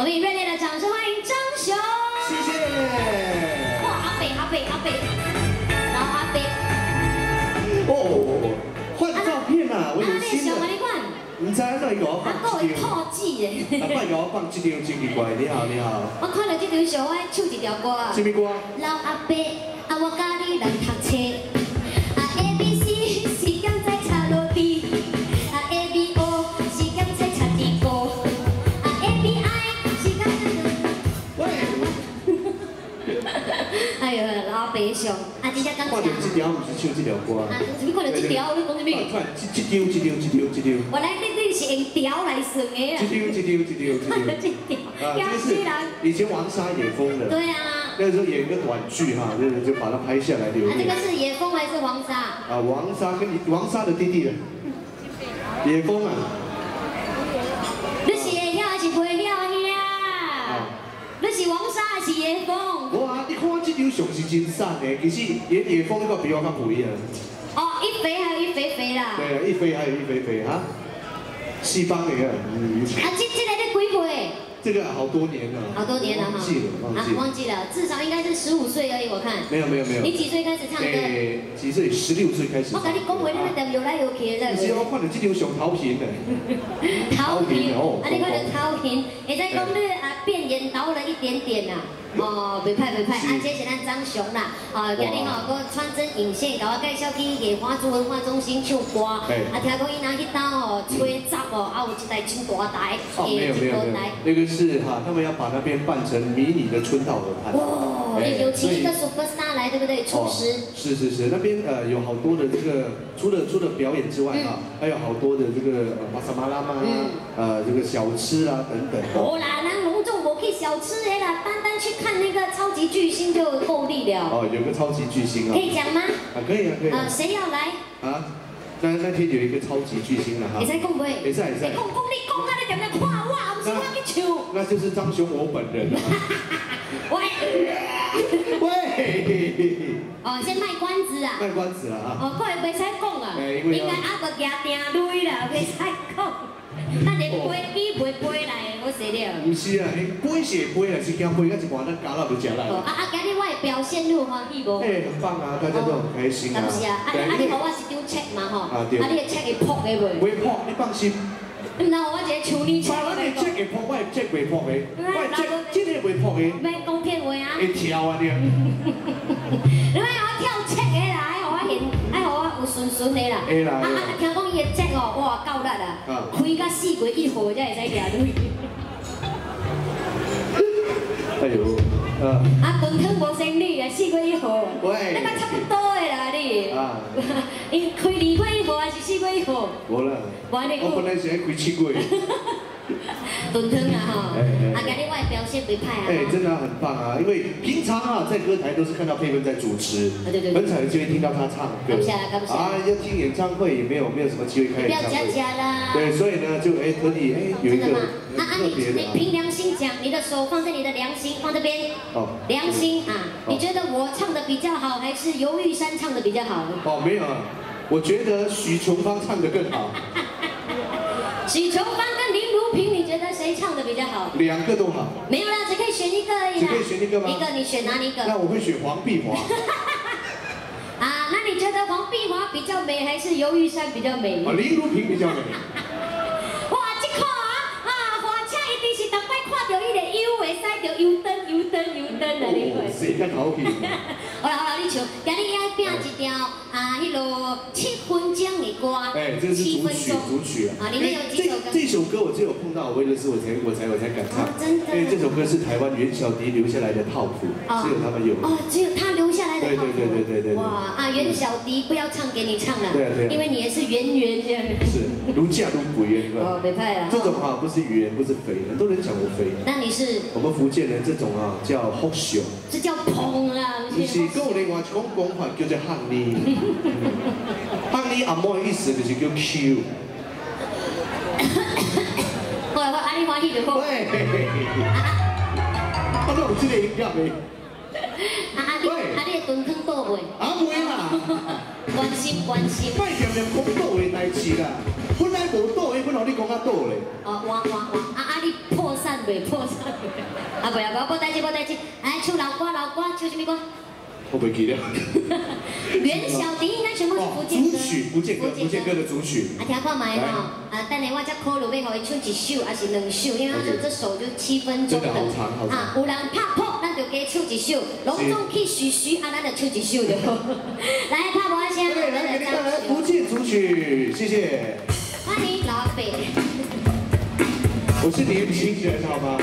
我们以热烈的掌声欢迎张雄。谢谢。哇，阿北阿北阿北，然后阿北。哦，换照片啊，我有新的。唔知啊，再给我放一张。啊，够字诶。啊，快给我放一张真奇怪，你好你好。我看到这张相，我唱一条歌。什么歌？老阿伯，啊我教你来读册。这条，不是唱这条歌。啊，你看到这条，你讲什么？看，这这条，这条，这条，这条。原来你你是用条来算的啊。这条，这条，这条，这条。这条。啊，这是以前王沙野风的。对啊。那时候演一个短剧哈，就就把它拍下来留念。这个是野风还是王沙？啊，王沙跟王沙的弟弟了。野风啊。你是会晓还是不会晓呀？你是王沙还是野风？哇，你看张相是真瘦的，其实演叶枫那个比我较肥啊。哦，一肥还有一肥肥啦。对啊，一肥还有一肥肥哈。西方的个。啊，这这个在几岁？这个好多年了。好多年了哈。忘记了，忘记了。忘记了，至少应该是十五岁而已，我看。没有没有没有。你几岁开始唱歌？几岁？十六岁开始。我跟你讲话，你那点游来游去的。是我看到这张相陶平的。陶平哦。啊，你看到陶平，也在讲你啊变颜倒了一点点呐。哦，袂歹袂歹，啊，这是咱张雄啦，哦，今日吼，佮穿针引线，甲我介绍去野花竹文化中心唱歌，啊，听讲伊拿去刀哦，吹杂哦，啊，有一台真大台，哦，没有没有没有，那个是哈，他们要把那边办成迷你的春道河畔。哇，有请一个 super star 来，对不对？厨师。是是是，那边呃有好多的这个，除了除了表演之外哈，还有好多的这个呃巴沙马拉嘛，呃这个小吃啊等等。哦啦，咱小吃的啦，单单去看那个超级巨星就够力了。哦，有个超级巨星啊。可以讲吗？啊，可以啊，可以。啊，谁要来？啊，那那天有一个超级巨星了哈。你在讲不？你在，你在。讲讲你讲啊，你点在看我，不是我去唱。那就是张雄我本人啊。喂。喂。哦，先卖关子啊。卖关子了啊。哦，各位袂使讲啊。应该阿伯家订累了，袂使讲。那连飞机袂飞来，我死了。不是啊，飞是飞啊，是惊飞，啊一半咱加了就食来。啊啊，今日我的表现你有欢喜无？哎，很棒啊，大家都很开心啊。是啊，啊啊，你好，我是张 check 嘛吼，啊你的 check 会破的袂？袂破，你放心。那我一个处理 check。我的 check 会破，我袂破的，我的 check 真的袂破讲骗话啊？会跳啊 你。你莫我跳 check 的啦，爱我现，爱我有顺顺的啦。会啦。啊啊，听讲伊的 check 哦，哇够力啊，开到四月一号才会使行入去。哎呦，啊。啊，本汤无生理啊，四月一号。喂。那差不多的啦你。啊。因开二月一号还是四月一号？无啦。我本来是爱开七月。炖汤啊哈，啊，今日我的表现袂歹啊。哎，真的很棒啊，因为平常啊在歌台都是看到佩芬在主持，很少有机会听到他唱歌。感谢感谢。啊，要听演唱会也没有没有什么机会开演唱会。不要假假啦。对，所以呢就哎可以哎有一个特别的。你凭良心讲，你的手放在你的良心放这边。哦。良心啊，你觉得我唱的比较好，还是尤玉山唱的比较好？哦，没有啊，我觉得许琼芳唱的更好。许琼芳。比较好？两个都好。没有啦，只可以选一个而已啦。只可以选一个吗？一个，你选哪一个？那我会选黄碧华。啊，那你觉得黄碧华比较美，还是鱿鱼山比较美？啊，林如萍比较美。着油灯、油灯、油灯的，你看。是较讨喜。好啦好啦，你唱，今日要变一条啊，迄落七分钟的歌。哎，这是主曲，主曲啊。啊，里面有几首歌。这首歌我只有碰到维勒斯，我才我才我才敢唱。真的。因为这首歌是台湾袁小迪留下来的套谱，只有他们有。哦，只有他留下来的套谱。对对对对对对。哇啊，袁小迪不要唱给你唱了。对啊对啊。因为你也是圆圆这样。是，如嫁如鬼圆，哦，没派啊。这种哈不是圆，不是肥，很多人讲我肥。那你是？我们福建人这种啊叫福相。这叫碰啦。不是，各有另外一种讲法叫做汉尼。汉尼阿嬷的意思就是叫 Q。我我阿你欢喜就好。喂。我都有这个音乐的。啊啊倒袂？啊袂啦，关心关心。莫念念讲倒的代志啦，本来无倒的，本来你讲啊倒嘞。哦，哇哇哇！啊啊，你破散袂破散袂？啊，不要不要，无代志无代志，哎唱老歌老歌，唱什么歌？我袂记了。袁小迪应该全部是福建歌。主曲，福建歌，福建歌的主曲。啊，听看麦吼，啊，等下我再考虑要互伊唱一首还是两首，因为他说这首就七分钟的。啊，有人拍破，咱就加唱一首；隆重去徐徐，啊，咱就唱一首就好。来，拍破先，来，来来福建主曲，谢谢。欢迎老北。我是年轻人，好吗？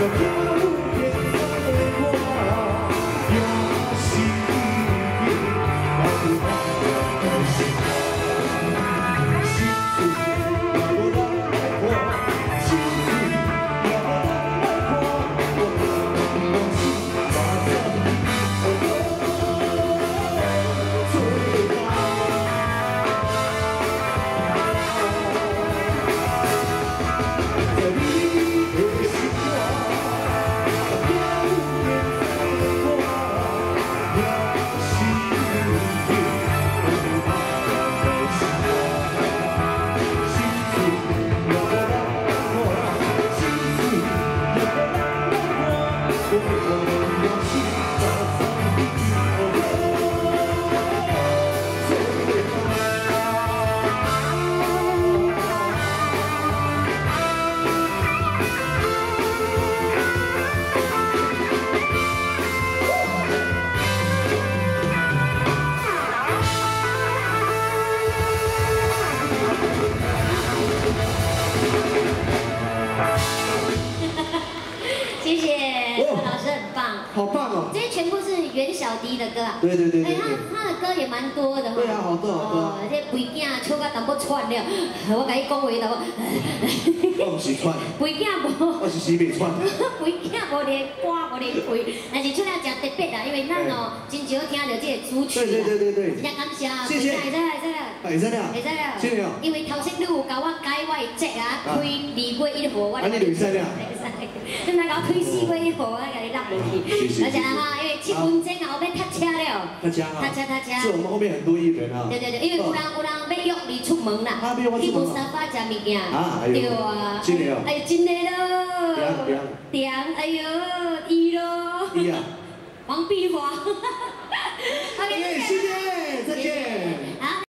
the 小迪的歌啊，对对对对，他他的歌也蛮多的哈。对啊，好多好多。这背景唱到淡薄串了，我甲你讲话了。我唔是串。背景无。我是死未串。背景无连歌无连背，但是出了真特别啦，因为咱哦真少听到这个主曲对对对对对。真感谢。谢谢。会使会使了。会使了。会使了。谢谢。因为头先你有教我改我的节啊，开二月一号，我。啊，你会使了。你若搞推四月一号，我甲你落落去。而且哈，因为七分钟后边塞车了。塞车啊。塞车塞车。是我们后面很多艺人啊。对对对，因为有人有人要约你出门啦。去沙物件。啊，对啊。真的哦。哎，真的咯。点点。点，哎呦，伊咯。伊啊。王碧华。谢谢，再见。